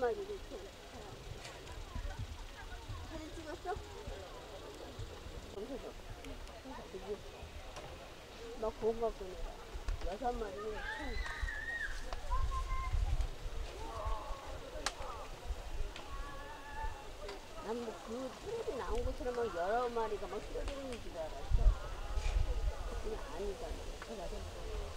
마리 이렇게 사진 찍었어? 너 그거 갖고 여섯 마리. 난뭐 그 트랙이 나온 것처럼 막 여러 마리가 막 휘어지는 줄 알았어. 그게 아니잖아. 제가 생각해